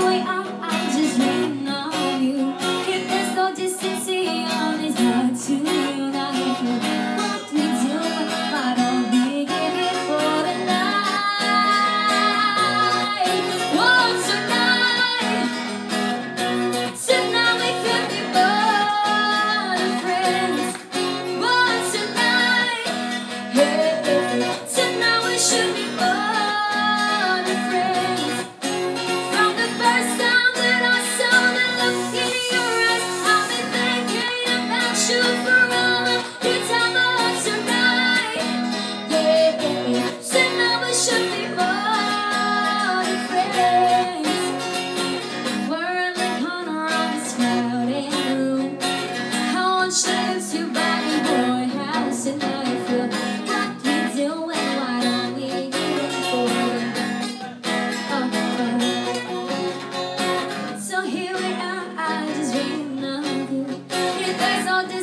joy There's no did.